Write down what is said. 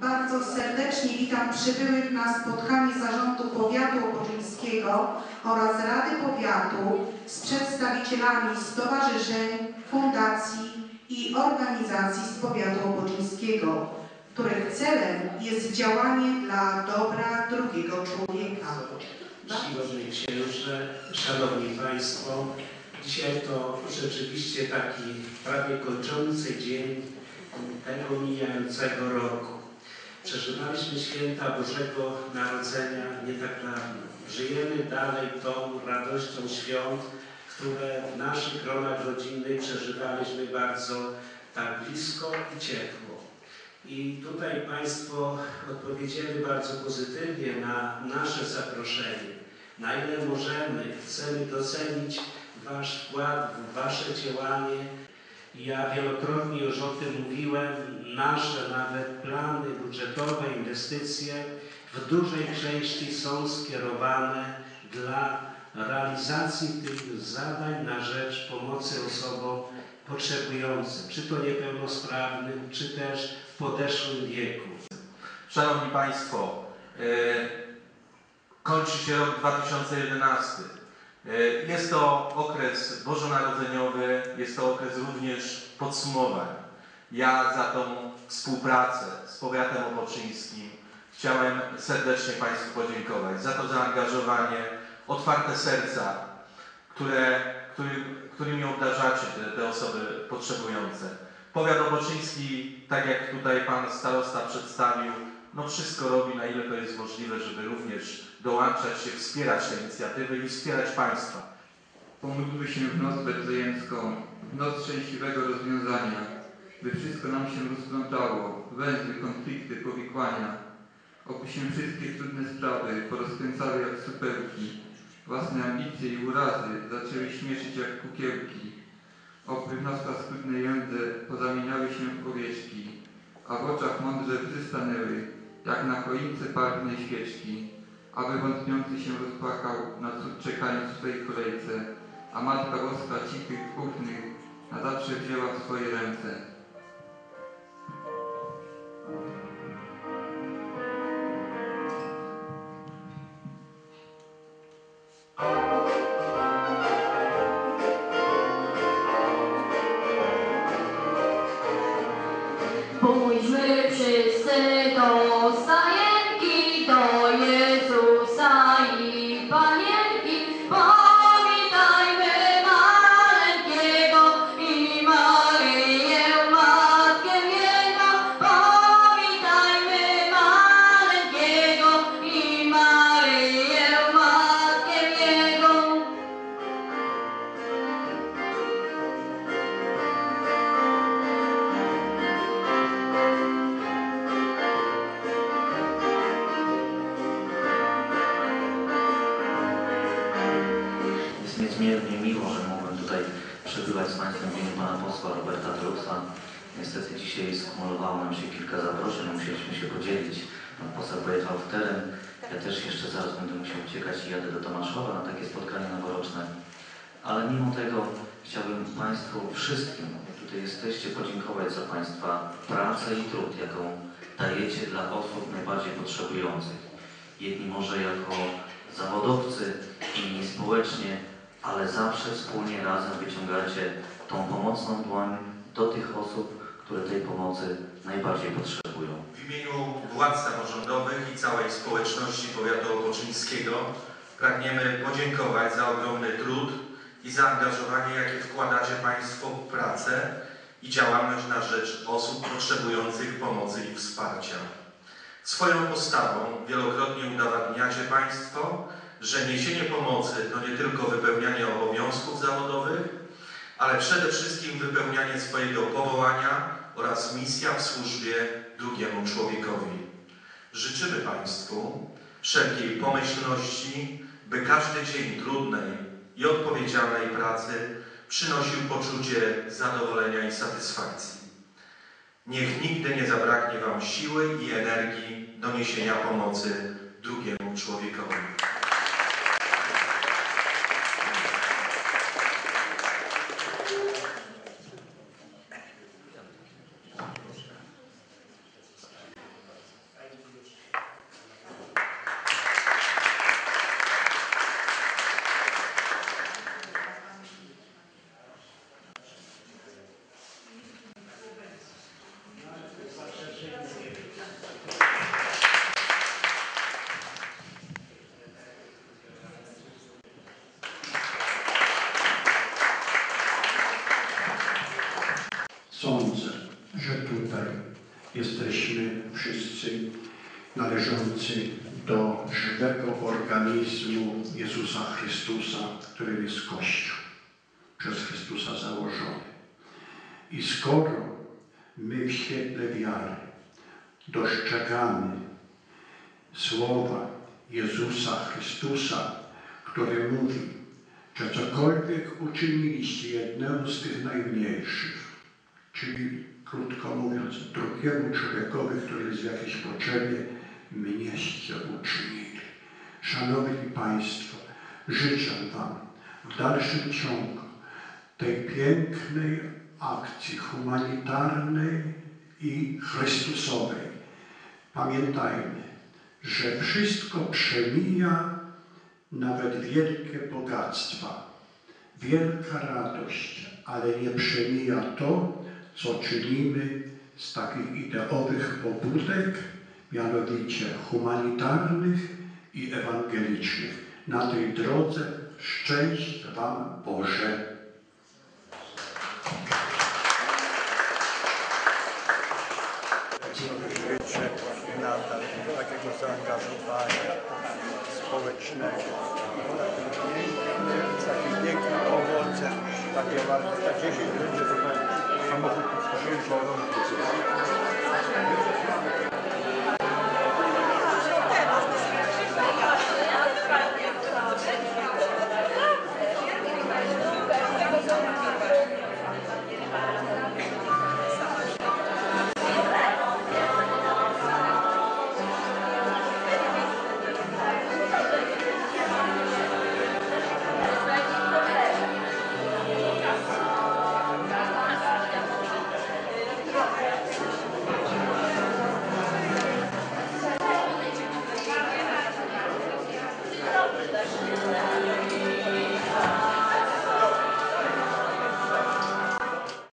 Bardzo serdecznie witam przybyłych na spotkanie Zarządu Powiatu Opoczyńskiego oraz Rady Powiatu z przedstawicielami stowarzyszeń, fundacji i organizacji z Powiatu Opoczyńskiego, których celem jest działanie dla dobra drugiego człowieka. Czcigodni księże, szanowni państwo, dzisiaj to rzeczywiście taki prawie kończący dzień tego mijającego roku. Przeżywaliśmy święta Bożego Narodzenia nie tak dawno. Żyjemy dalej tą radością świąt, które w naszych gronach rodzinnych przeżywaliśmy bardzo tak blisko i ciepło. I tutaj Państwo odpowiedzieli bardzo pozytywnie na nasze zaproszenie. Na ile możemy, chcemy docenić Wasz wkład, Wasze działanie. Ja wielokrotnie już o tym mówiłem. Nasze nawet plany budżetowe, inwestycje w dużej części są skierowane dla realizacji tych zadań na rzecz pomocy osobom potrzebującym, czy to niepełnosprawnym, czy też w podeszłym wieku. Szanowni Państwo, e, kończy się rok 2011. E, Jest to okres bożonarodzeniowy, jest to okres również podsumowań. Ja za tą współpracę z powiatem opoczyńskim chciałem serdecznie Państwu podziękować za to zaangażowanie, otwarte serca, które, który, którymi obdarzacie te, te osoby potrzebujące. Powiat Opoczyński, tak jak tutaj Pan Starosta przedstawił, no wszystko robi na ile to jest możliwe, dołączać się, wspierać te inicjatywy i wspierać Państwa. Pomódlmy się w noc betlejemską, w noc szczęśliwego rozwiązania, by wszystko nam się rozplątało, węzły, konflikty, powikłania, oby się wszystkie trudne sprawy porozkręcały jak supełki, własne ambicje i urazy zaczęły śmieszyć jak kukiełki, oby w nas paskudne jądze pozamieniały się w owieczki, a w oczach mądrze łzy stanęły, jak na choince barwnej świeczki, aby wątpiący się rozpłakał na cud czekając w swej kolejce, a Matka Boska cichych, ufnych na zawsze wzięła w swoje ręce. Posła Roberta Trusa. Niestety dzisiaj skumulowało nam się kilka zaproszeń, musieliśmy się podzielić. Pan poseł pojechał w teren. Ja też jeszcze zaraz będę musiał uciekać i jadę do Tomaszowa na takie spotkanie noworoczne. Ale mimo tego chciałbym Państwu wszystkim, tutaj jesteście, podziękować za Państwa pracę i trud, jaką dajecie dla osób najbardziej potrzebujących. Jedni może jako zawodowcy, inni społecznie, ale zawsze wspólnie razem wyciągacie tą pomocną dłoń do tych osób, które tej pomocy najbardziej potrzebują. W imieniu władz samorządowych i całej społeczności powiatu opoczyńskiego pragniemy podziękować za ogromny trud i zaangażowanie, jakie wkładacie Państwo w pracę i działalność na rzecz osób potrzebujących pomocy i wsparcia. Swoją postawą wielokrotnie udowadniacie Państwo, że niesienie pomocy to nie tylko wypełnianie obowiązków zawodowych, ale przede wszystkim wypełnianie swojego powołania oraz misja w służbie drugiemu człowiekowi. Życzymy Państwu wszelkiej pomyślności, by każdy dzień trudnej i odpowiedzialnej pracy przynosił poczucie zadowolenia i satysfakcji. Niech nigdy nie zabraknie Wam siły i energii do niesienia pomocy drugiemu człowiekowi. Sądzę, że tutaj jesteśmy wszyscy należący do żywego organizmu Jezusa Chrystusa, którym jest Kościół, przez Chrystusa założony. I skoro my w świetle wiary dostrzegamy słowa Jezusa Chrystusa, które mówi, że cokolwiek uczyniliście jednemu z tych najmniejszych, czyli krótko mówiąc, drugiemu człowiekowi, który jest w jakiejś potrzebie, mnieście uczynili. Szanowni Państwo, życzę Wam w dalszym ciągu tej pięknej akcji humanitarnej i chrystusowej. Pamiętajmy, że wszystko przemija, nawet wielkie bogactwa, wielka radość, ale nie przemija to, co czynimy z takich ideowych pobudek, mianowicie humanitarnych i ewangelicznych. Na tej drodze szczęść Wam Boże. życzę nadal takiego zaangażowania społecznego, z takim pięknym owocem, takie ładne, tak 10 będzie to Gracias.